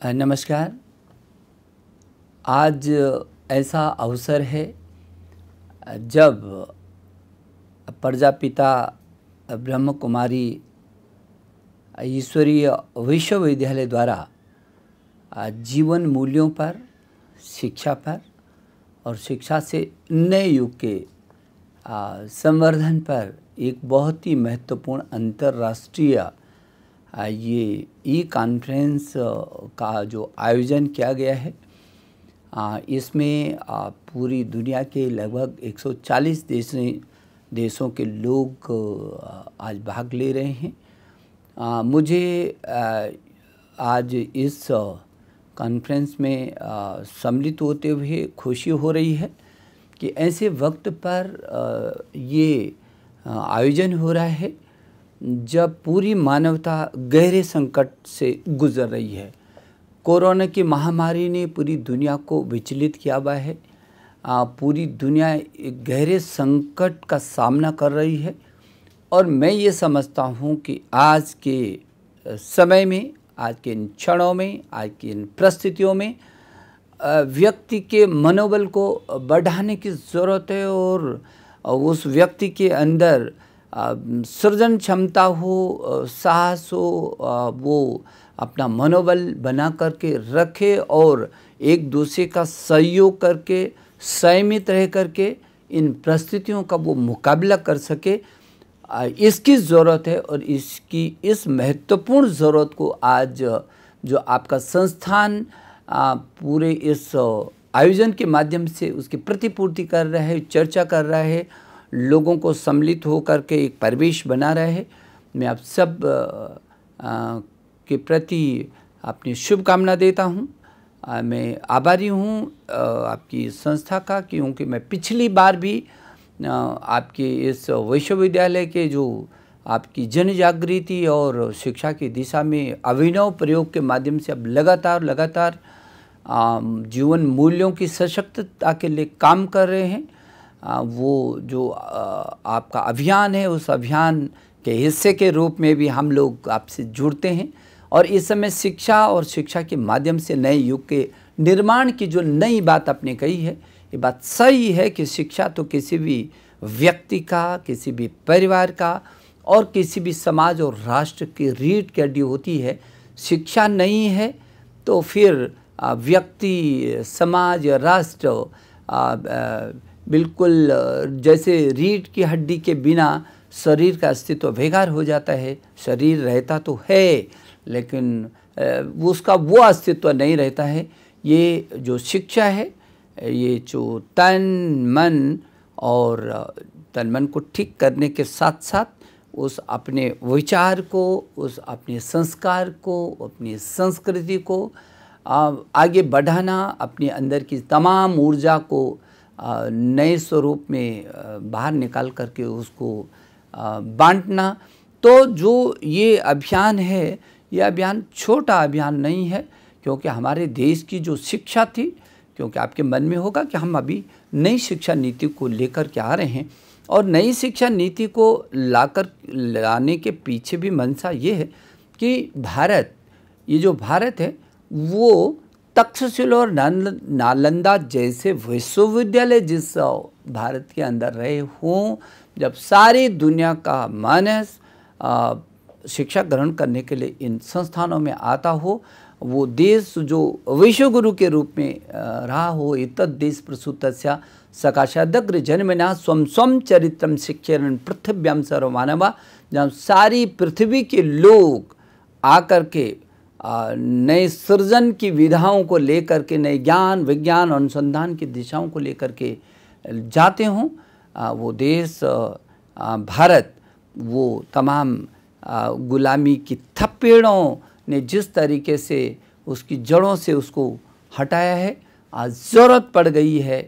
नमस्कार। आज ऐसा अवसर है जब प्रजापिता ब्रह्म कुमारी ईश्वरीय विश्वविद्यालय द्वारा जीवन मूल्यों पर, शिक्षा पर और शिक्षा से नए युग के संवर्धन पर एक बहुत ही महत्वपूर्ण अंतर्राष्ट्रीय ये ई कॉन्फ्रेंस का जो आयोजन किया गया है इसमें पूरी दुनिया के लगभग 140 देश, देशों के लोग आज भाग ले रहे हैं। मुझे आज इस कॉन्फ्रेंस में सम्मिलित होते हुए खुशी हो रही है कि ऐसे वक्त पर ये आयोजन हो रहा है। जब पूरी मानवता गहरे संकट से गुजर रही है। कोरोना की महामारी ने पूरी दुनिया को विचलित किया हुआ है। पूरी दुनिया गहरे संकट का सामना कर रही है। और मैं ये समझता हूँ कि आज के समय में, आज के इन क्षणों में, आज की इन परिस्थितियों में व्यक्ति के मनोबल को बढ़ाने की ज़रूरत है और उस व्यक्ति के अंदर सृजन क्षमता हो साहस हो वो अपना मनोबल बना करके रखे और एक दूसरे का सहयोग करके संयमित रह करके इन परिस्थितियों का वो मुकाबला कर सके। इसकी ज़रूरत है और इसकी, इस महत्वपूर्ण ज़रूरत को आज जो आपका संस्थान पूरे इस आयोजन के माध्यम से उसकी प्रतिपूर्ति कर रहा है, चर्चा कर रहा है लोगों को सम्मिलित होकर के एक परिवेश बना रहे हैं। मैं आप सब के प्रति अपनी शुभकामना देता हूँ। मैं आभारी हूँ आपकी संस्था का क्योंकि मैं पिछली बार भी आपके इस विश्वविद्यालय के जो आपकी जन जागृति और शिक्षा की दिशा में अभिनव प्रयोग के माध्यम से अब लगातार लगातार जीवन मूल्यों की सशक्तता के लिए काम कर रहे हैं। वो जो आपका अभियान है, उस अभियान के हिस्से के रूप में भी हम लोग आपसे जुड़ते हैं। और इस समय शिक्षा और शिक्षा के माध्यम से नए युग के निर्माण की जो नई बात आपने कही है, ये बात सही है कि शिक्षा तो किसी भी व्यक्ति का, किसी भी परिवार का और किसी भी समाज और राष्ट्र की रीढ़ की हड्डी होती है। शिक्षा नहीं है तो फिर व्यक्ति, समाज, राष्ट्र बिल्कुल जैसे रीढ़ की हड्डी के बिना शरीर का अस्तित्व बेकार हो जाता है, शरीर रहता तो है, लेकिन उसका वो अस्तित्व नहीं रहता है। ये जो शिक्षा है, ये जो तन, मन और तन, मन को ठीक करने के साथ साथ उस अपने विचार को, उस अपने संस्कार को, अपनी संस्कृति को आगे बढ़ाना, अपने अंदर की तमाम ऊर्जा को नए स्वरूप में बाहर निकाल करके उसको बांटना। तो जो ये अभियान है, ये अभियान छोटा अभियान नहीं है, क्योंकि हमारे देश की जो शिक्षा थी, क्योंकि आपके मन में होगा कि हम अभी नई शिक्षा नीति को लेकर के आ रहे हैं। और नई शिक्षा नीति को लाकर, लाने के पीछे भी मंशा ये है कि भारत, ये जो भारत है, वो तक्षशिला और नालंदा जैसे विश्वविद्यालय जिस भारत के अंदर रहे हों, जब सारी दुनिया का मानस शिक्षा ग्रहण करने के लिए इन संस्थानों में आता हो, वो देश जो विश्वगुरु के रूप में रहा हो इत देश प्रसूत सकाशादग्र जन्मना स्वम स्वम चरित्रम शिक्षण पृथ्व्याम सर्व मानवा जहाँ सारी पृथ्वी के लोग आकर के नए सृजन की विधाओं को लेकर के, नए ज्ञान, विज्ञान अनुसंधान की दिशाओं को लेकर के जाते हों। वो देश भारत, वो तमाम गुलामी की थप्पेड़ों ने जिस तरीके से उसकी जड़ों से उसको हटाया है, आज ज़रूरत पड़ गई है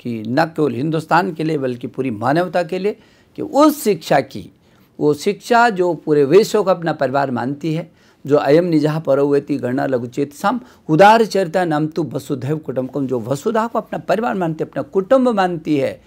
कि न केवल हिंदुस्तान के लिए बल्कि पूरी मानवता के लिए कि उस शिक्षा की, वो शिक्षा जो पूरे विश्व को अपना परिवार मानती है जो अयम निजह परवती गणना लघुचेत साम उदार चरिता नाम तो वसुधैव कुटुंबकम जो वसुधा को अपना परिवार मानती है अपना कुटुंब मानती है।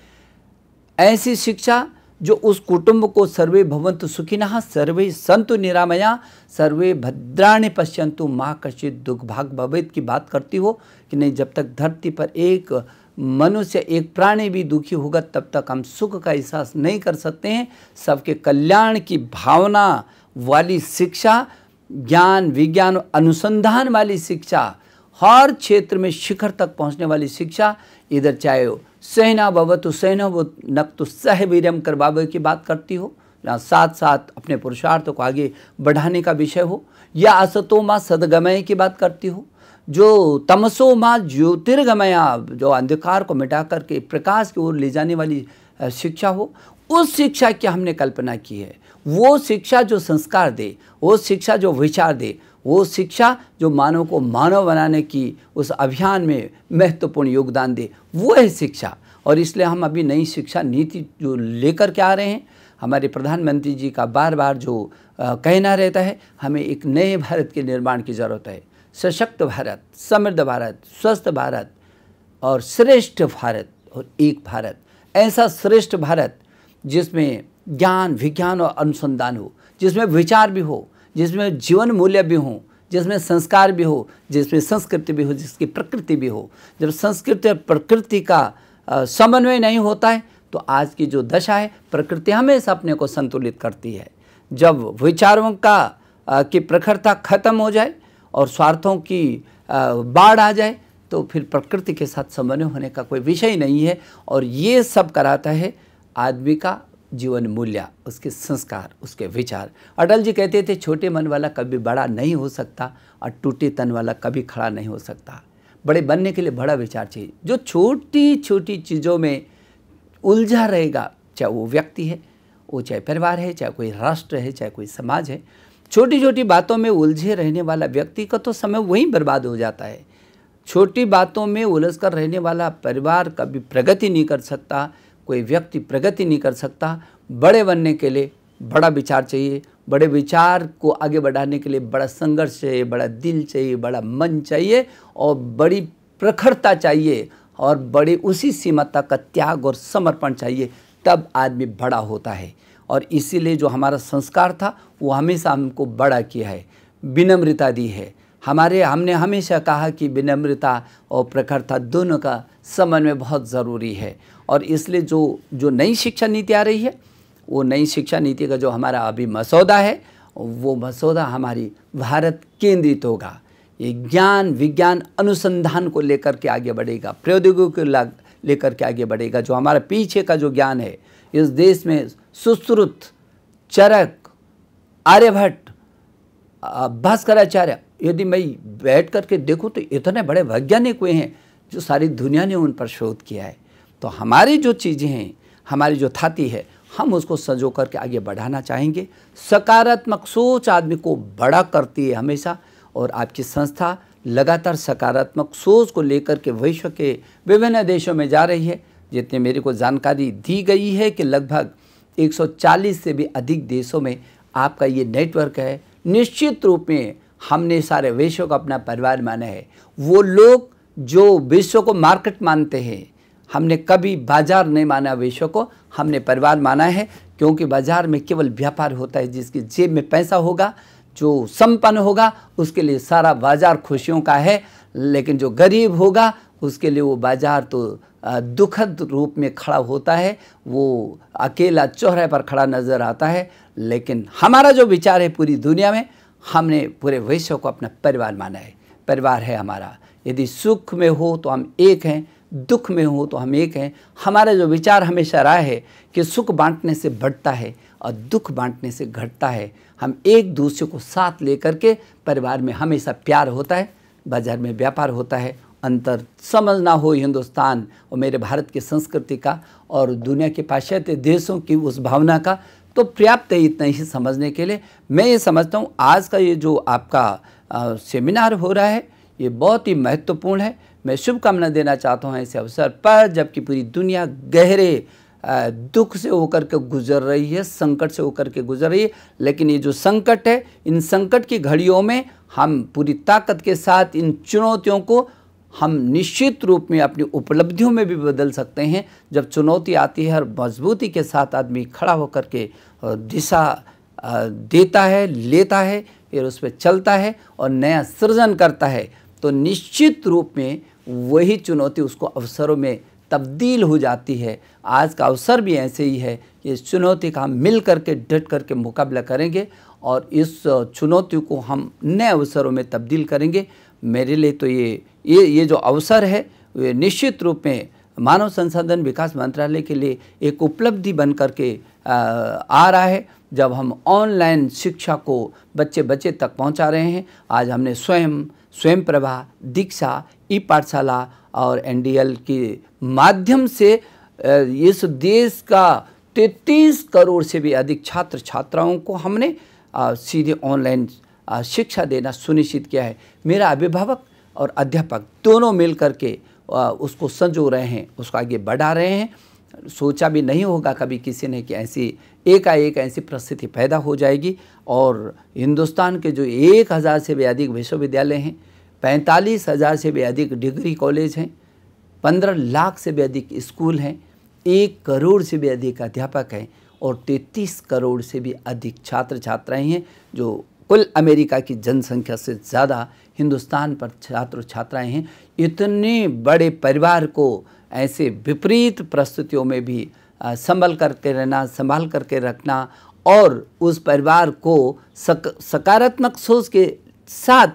ऐसी शिक्षा जो उस कुटुंब को सर्वे भवंतु सुखिना, सर्वे संतु निरामया, सर्वे भद्राणी पश्यंतु माँ कश्चित दुख भाग भवित की बात करती हो कि नहीं, जब तक धरती पर एक मनुष्य, एक प्राणी भी दुखी होगा, तब तक हम सुख का एहसास नहीं कर सकते हैं। सबके कल्याण की भावना वाली शिक्षा ज्ञान, विज्ञान अनुसंधान वाली शिक्षा, हर क्षेत्र में शिखर तक पहुँचने वाली शिक्षा, इधर चाहे हो सहना भवतु सहना वो नक्तु सह वीरम कर बाबा की बात करती हो या साथ साथ अपने पुरुषार्थ को आगे बढ़ाने का विषय हो, या असतो माँ सदगमय की बात करती हो, जो तमसो माँ ज्योतिर्गमया, जो अंधकार को मिटा करके प्रकाश की ओर ले जाने वाली शिक्षा हो, उस शिक्षा की हमने कल्पना की है। वो शिक्षा जो संस्कार दे, वो शिक्षा जो विचार दे, वो शिक्षा जो मानव को मानव बनाने की उस अभियान में महत्वपूर्ण योगदान दे, वो है शिक्षा। और इसलिए हम अभी नई शिक्षा नीति जो लेकर के आ रहे हैं, हमारे प्रधानमंत्री जी का बार बार जो कहना रहता है, हमें एक नए भारत के निर्माण की ज़रूरत है। सशक्त भारत, समृद्ध भारत, स्वस्थ भारत और श्रेष्ठ भारत और एक भारत। ऐसा श्रेष्ठ भारत जिसमें ज्ञान, विज्ञान और अनुसंधान हो, जिसमें विचार भी हो, जिसमें जीवन मूल्य भी हो, जिसमें संस्कार भी हो, जिसमें संस्कृति भी हो, जिसकी प्रकृति भी हो। जब संस्कृति और प्रकृति का समन्वय नहीं होता है तो आज की जो दशा है, प्रकृति हमेशा अपने को संतुलित करती है। जब विचारों का की प्रखरता खत्म हो जाए और स्वार्थों की बाढ़ आ जाए तो फिर प्रकृति के साथ समन्वय होने का कोई विषय नहीं है और ये सब कराता है आदमी का जीवन मूल्य उसके संस्कार, उसके विचार। अटल जी कहते थे, छोटे मन वाला कभी बड़ा नहीं हो सकता और टूटे तन वाला कभी खड़ा नहीं हो सकता। बड़े बनने के लिए बड़ा विचार चाहिए। जो छोटी छोटी चीज़ों में उलझा रहेगा, चाहे वो व्यक्ति है, वो चाहे परिवार है, चाहे कोई राष्ट्र है, चाहे कोई समाज है छोटी छोटी बातों में उलझे रहने वाला व्यक्ति का तो समय वहीं बर्बाद हो जाता है। छोटी बातों में उलझ कर रहने वाला परिवार कभी प्रगति नहीं कर सकता कोई व्यक्ति प्रगति नहीं कर सकता। बड़े बनने के लिए बड़ा विचार चाहिए। बड़े विचार को आगे बढ़ाने के लिए बड़ा संघर्ष चाहिए, बड़ा दिल चाहिए, बड़ा मन चाहिए और बड़ी प्रखरता चाहिए और बड़ी उसी सीमा तक का त्याग और समर्पण चाहिए, तब आदमी बड़ा होता है। और इसीलिए जो हमारा संस्कार था, वो हमेशा हमको बड़ा किया है। विनम्रता दी है। हमारे, हमने हमेशा कहा कि विनम्रता और प्रखरता दोनों का समन्वय बहुत ज़रूरी है। और इसलिए जो जो नई शिक्षा नीति आ रही है, वो नई शिक्षा नीति का जो हमारा अभी मसौदा है, वो मसौदा हमारी भारत केंद्रित होगा। ये ज्ञान, विज्ञान अनुसंधान को लेकर के आगे बढ़ेगा, प्रौद्योगिकी को लेकर के आगे बढ़ेगा। जो हमारा पीछे का जो ज्ञान है, इस देश में सुश्रुत, चरक, आर्यभट्ट भास्कराचार्य यदि मैं बैठ करके देखूँ तो इतने बड़े वैज्ञानिक हुए हैं जो सारी दुनिया ने उन पर शोध किया है। तो हमारी जो चीज़ें हैं, हमारी जो थाती है, हम उसको सजो करके आगे बढ़ाना चाहेंगे। सकारात्मक सोच आदमी को बड़ा करती है हमेशा, और आपकी संस्था लगातार सकारात्मक सोच को लेकर के विश्व के विभिन्न देशों में जा रही है। जितने मेरे को जानकारी दी गई है कि लगभग 140 से भी अधिक देशों में आपका ये नेटवर्क है। निश्चित रूप में हमने सारे विश्व को अपना परिवार माना है। वो लोग जो विश्व को मार्केट मानते हैं, हमने कभी बाज़ार नहीं माना विश्व को, हमने परिवार माना है, क्योंकि बाज़ार में केवल व्यापार होता है जिसकी जेब में पैसा होगा, जो संपन्न होगा, उसके लिए सारा बाज़ार खुशियों का है, लेकिन जो गरीब होगा उसके लिए वो बाज़ार तो दुखद रूप में खड़ा होता है, वो अकेला चौहरे पर खड़ा नज़र आता है, लेकिन हमारा जो विचार है पूरी दुनिया में, हमने पूरे विश्व को अपना परिवार माना है। परिवार है हमारा। यदि सुख में हो तो हम एक हैं, दुख में हो तो हम एक हैं। हमारा जो विचार हमेशा रहा है कि सुख बांटने से बढ़ता है और दुख बांटने से घटता है। हम एक दूसरे को साथ लेकर के परिवार में हमेशा प्यार होता है, बाज़ार में व्यापार होता है अंतर समझना हो हिंदुस्तान और मेरे भारत की संस्कृति का और दुनिया के पाश्चात्य देशों की उस भावना का तो पर्याप्त है इतना ही समझने के लिए। मैं ये समझता हूँ आज का ये जो आपका आ, सेमिनार हो रहा है ये बहुत ही महत्वपूर्ण है। मैं शुभकामना देना चाहता हूँ इस अवसर पर जबकि पूरी दुनिया गहरे दुख से होकर के गुजर रही है संकट से होकर के गुजर रही है। लेकिन ये जो संकट है इन संकट की घड़ियों में हम पूरी ताकत के साथ इन चुनौतियों को हम निश्चित रूप में अपनी उपलब्धियों में भी बदल सकते हैं जब चुनौती आती है और मजबूती के साथ आदमी खड़ा होकर के दिशा देता है, लेता है, फिर उस पर चलता है और नया सृजन करता है। तो निश्चित रूप में वही चुनौती उसको अवसरों में तब्दील हो जाती है। आज का अवसर भी ऐसे ही है कि इस चुनौती का हम मिल करके, डट करके मुकाबला करेंगे और इस चुनौती को हम नए अवसरों में तब्दील करेंगे। मेरे लिए तो ये ये ये जो अवसर है वे निश्चित रूप में मानव संसाधन विकास मंत्रालय के लिए एक उपलब्धि बन करके, आ रहा है। जब हम ऑनलाइन शिक्षा को बच्चे बच्चे तक पहुँचा रहे हैं, आज हमने स्वयं स्वयं प्रभा दीक्षा ई पाठशाला और एनडीएल के माध्यम से इस देश का तैतीस करोड़ से भी अधिक छात्र छात्राओं को हमने सीधे ऑनलाइन शिक्षा देना सुनिश्चित किया है। मेरा अभिभावक और अध्यापक दोनों मिल करके उसको संजो रहे हैं, उसको आगे बढ़ा रहे हैं। सोचा भी नहीं होगा कभी किसी ने कि ऐसी एकाएक ऐसी परिस्थिति पैदा हो जाएगी। और हिंदुस्तान के जो एक हज़ार से भी अधिक विश्वविद्यालय हैं, पैंतालीस हज़ार से भी अधिक डिग्री कॉलेज हैं, पंद्रह लाख से भी अधिक स्कूल हैं, एक करोड़ से भी अधिक अध्यापक हैं और तैतीस करोड़ से भी अधिक छात्र छात्राएँ हैं जो कुल अमेरिका की जनसंख्या से ज़्यादा हिंदुस्तान पर छात्र छात्राएँ हैं। इतने बड़े परिवार को ऐसे विपरीत परिस्थितियों में भी संभल करके रहना संभाल करके रखना और उस परिवार को सक, सकारात्मक सोच के साथ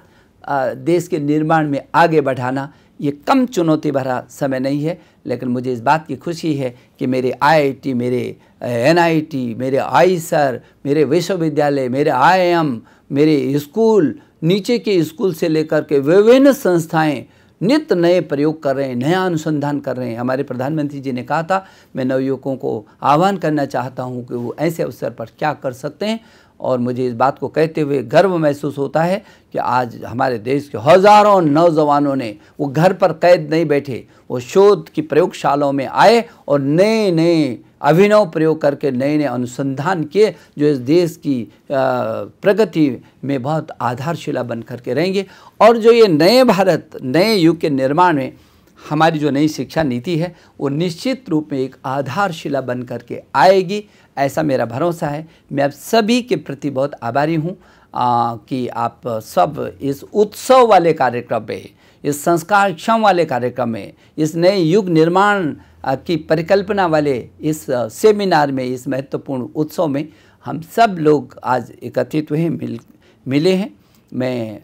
देश के निर्माण में आगे बढ़ाना ये कम चुनौती भरा समय नहीं है, लेकिन मुझे इस बात की खुशी है कि मेरे आईआईटी मेरे एनआईटी मेरे आईसर मेरे विश्वविद्यालय, मेरे आईएम मेरे स्कूल, नीचे के स्कूल से लेकर के विभिन्न संस्थाएँ नित्य नए प्रयोग कर रहे हैं, नया अनुसंधान कर रहे हैं। हमारे प्रधानमंत्री जी ने कहा था, मैं नवयुवकों को आह्वान करना चाहता हूँ कि वो ऐसे अवसर पर क्या कर सकते हैं और मुझे इस बात को कहते हुए गर्व महसूस होता है कि आज हमारे देश के हज़ारों नौजवानों ने वो घर पर कैद नहीं बैठे, वो शोध की प्रयोगशालाओं में आए और नए नए अभिनव प्रयोग करके नए नए अनुसंधान किए जो इस देश की प्रगति में बहुत आधारशिला बन करके रहेंगे। और जो ये नए भारत, नए युग के निर्माण में हमारी जो नई शिक्षा नीति है, वो निश्चित रूप में एक आधारशिला बन करके आएगी। ऐसा मेरा भरोसा है। मैं आप सभी के प्रति बहुत आभारी हूँ कि आप सब इस उत्सव वाले कार्यक्रम में, इस संस्कार क्षम वाले कार्यक्रम में, इस नए युग निर्माण की परिकल्पना वाले इस सेमिनार में, इस महत्वपूर्ण उत्सव में हम सब लोग आज एकत्रित हुए, मिल, मिले हैं। मैं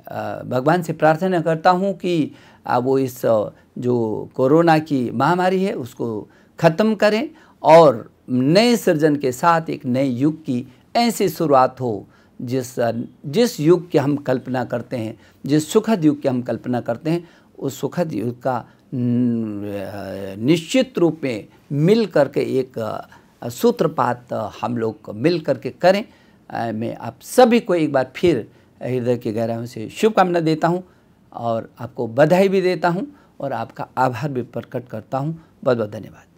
भगवान से प्रार्थना करता हूँ कि वो इस जो कोरोना की महामारी है, उसको ख़त्म करें और नए सृजन के साथ एक नए युग की ऐसी शुरुआत हो, जिस जिस युग की हम कल्पना करते हैं, जिस सुखद युग की हम कल्पना करते हैं, उस सुखद युग का निश्चित रूप में मिल करके एक, सूत्रपात हम लोग मिल करके करें। मैं आप सभी को एक बार फिर हृदय की गहराइयों से शुभकामना देता हूँ और आपको बधाई भी देता हूँ और आपका आभार भी प्रकट करता हूँ। बहुत बहुत धन्यवाद।